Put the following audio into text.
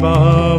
Bye.